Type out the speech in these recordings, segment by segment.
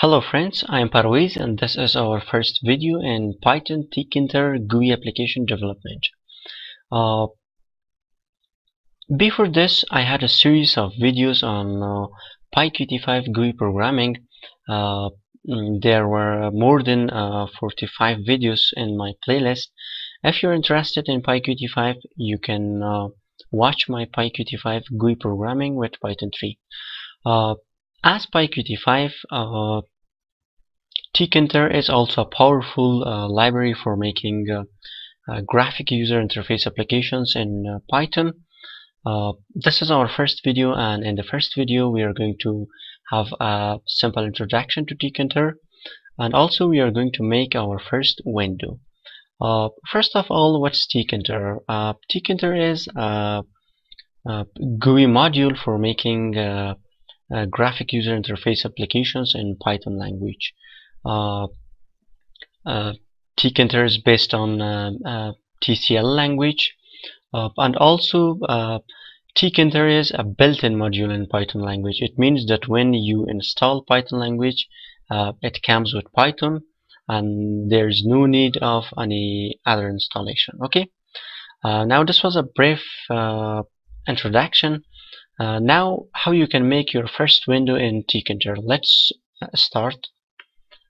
Hello friends, I am Parwiz and this is our first video in Python tkinter GUI application development. Uh, before this, I had a series of videos on uh, PyQt5 GUI programming. Uh, mm, there were more than uh, 45 videos in my playlist. If you're interested in PyQt5, you can uh, watch my PyQt5 GUI programming with Python 3. As PyQt5, uh, tkinter is also a powerful uh, library for making uh, uh, graphic user interface applications in uh, Python. Uh, this is our first video and in the first video we are going to have a simple introduction to tkinter and also we are going to make our first window. first of all, what's tkinter? tkinter is a, a, GUI module for making uh, graphic user interface applications in Python language. Uh, uh, tkinter is based on uh, TCL language and also tkinter is a built-in module in Python language. It means that when you install Python language it comes with Python and there's no need of any other installation okay uh, now this was a brief uh, introduction uh, now how you can make your first window in tkinter let's start.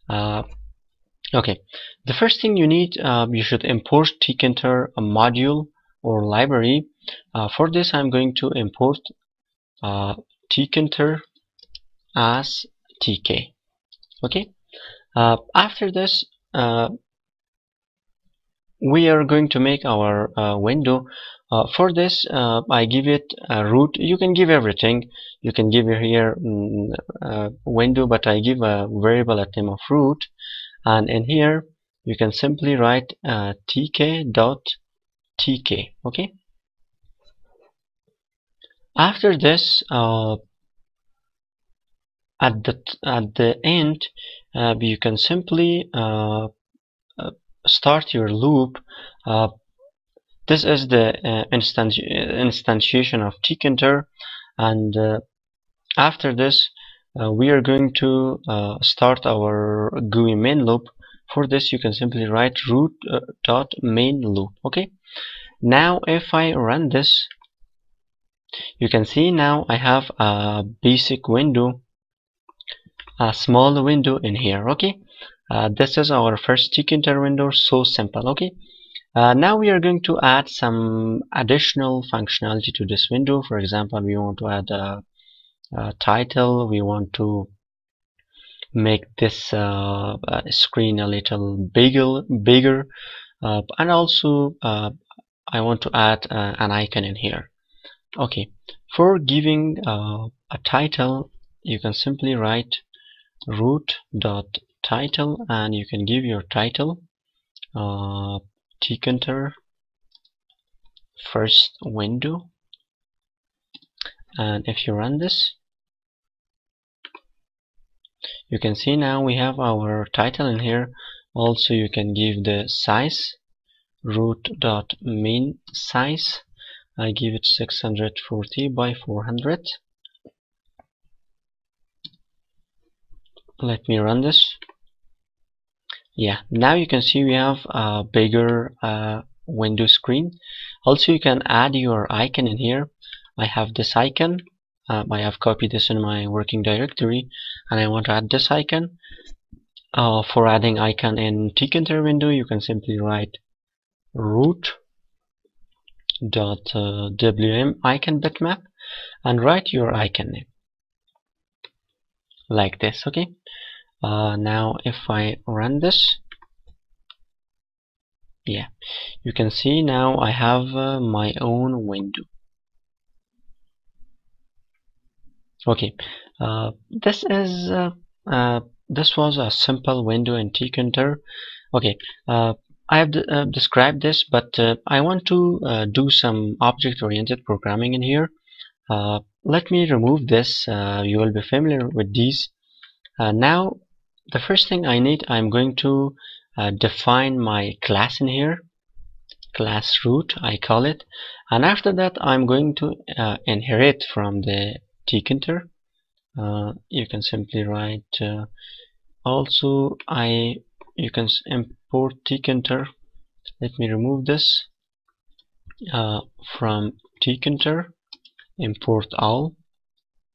Uh, okay. The first thing you need uh, you should import tkinter a module or library. Uh, for this I'm going to import uh, tkinter as tk okay? Uh, after this we are going to make our window uh, for this uh, I give it a root. You can give everything. You can give here mm, a window but I give a variable at name of root. And in here you can simply write uh, tk dot tk okay? After this uh, at the at the end uh, you can simply uh, start your loop this is the uh, instanti instantiation of tkinter and uh, after this uh, we are going to uh, start our GUI main loop. For this you can simply write root uh, dot main loop okay? Now if I run this you can see now I have a basic window a small window in here okay? Uh, this is our first tkinter window so simple okay uh, now we are going to add some additional functionality to this window. For example, we want to add a, a title. We want to make this uh, screen a little bigger, bigger, uh, and also uh, I want to add uh, an icon in here. Okay, for giving uh, a title, you can simply write root dot title, and you can give your title tkinter first window and if you run this you can see now we have our title in here. Also you can give the size root dot size. I give it 640 by 400 let me run this yeah now you can see we have a bigger uh, window screen. Also you can add your icon in here. I have this icon. Um, I have copied this in my working directory and I want to add this icon. Uh, for adding icon in tkinter window you can simply write root dot uh, wm icon bitmap and write your icon name. Like this okay uh, now if I run this yeah you can see now I have uh, my own window. Okay uh, this is uh, uh, this was a simple window in tkinter okay uh, I have described this but I want to do some object-oriented programming in here. Let me remove this you will be familiar with these. Now the first thing I need I'm going to uh, define my class in here. Class root I call it. And after that I'm going to uh, inherit from the tkinter uh, you can simply write uh, also I you can import tkinter let me remove this uh, from tkinter import all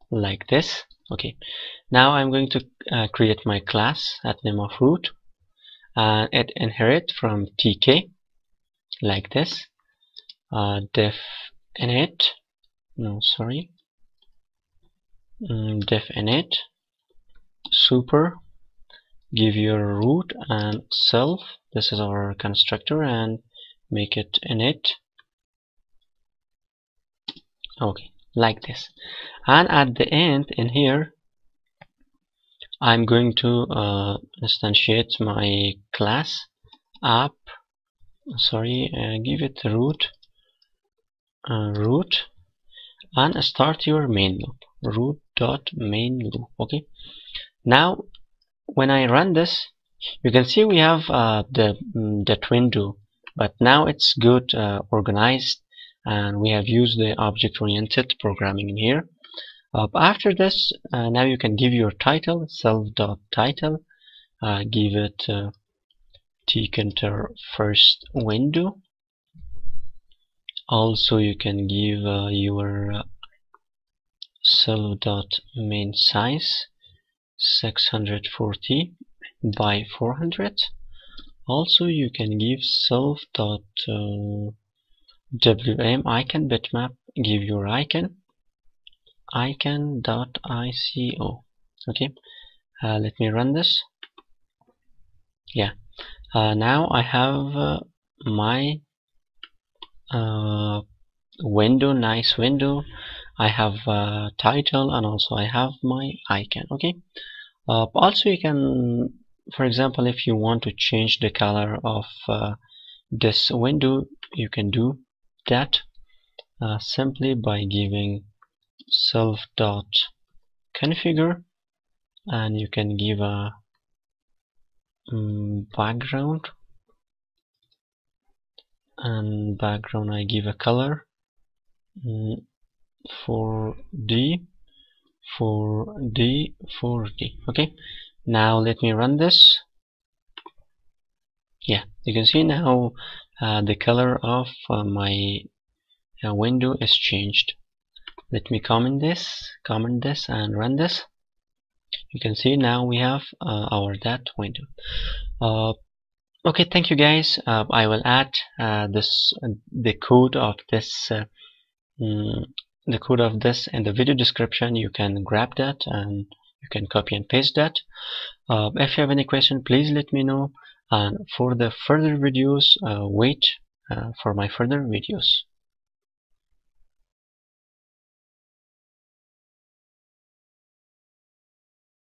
like this. Okay now I'm going to uh, create my class at name of root and it inherit from tk like this. Uh, def init no sorry. Mm, def init super give your root and self this is our constructor and make it init. Okay like this. And at the end in here I'm going to uh, instantiate my class app. Sorry uh, give it root uh, root and start your main loop. Root dot main loop okay? Now when I run this you can see we have uh, the mm, that window but now it's good uh, organized and we have used the object-oriented programming in here uh, after this uh, now you can give your title self.title uh, give it uh, tkinter first window. Also you can give uh, your uh, self.main size 640 by 400 also you can give self. dot uh, icon bitmap give your icon icon dot ico okay uh, let me run this. Yeah uh, now I have uh, my uh, window nice window. I have a title and also I have my icon okay? Uh, also you can for example if you want to change the color of uh, this window you can do that uh, simply by giving self dot configure and you can give a um, background. And background I give a color um, for D for D for D. Okay now let me run this. Yeah you can see now uh, the color of uh, my uh, window is changed let me comment this comment this and run this. You can see now we have uh, our that window. Uh, okay thank you guys. Uh, I will add this the code of this mm, the code of this in the video description. You can grab that and you can copy and paste that. Uh, if you have any question please let me know. And for the further videos uh, wait uh, for my further videos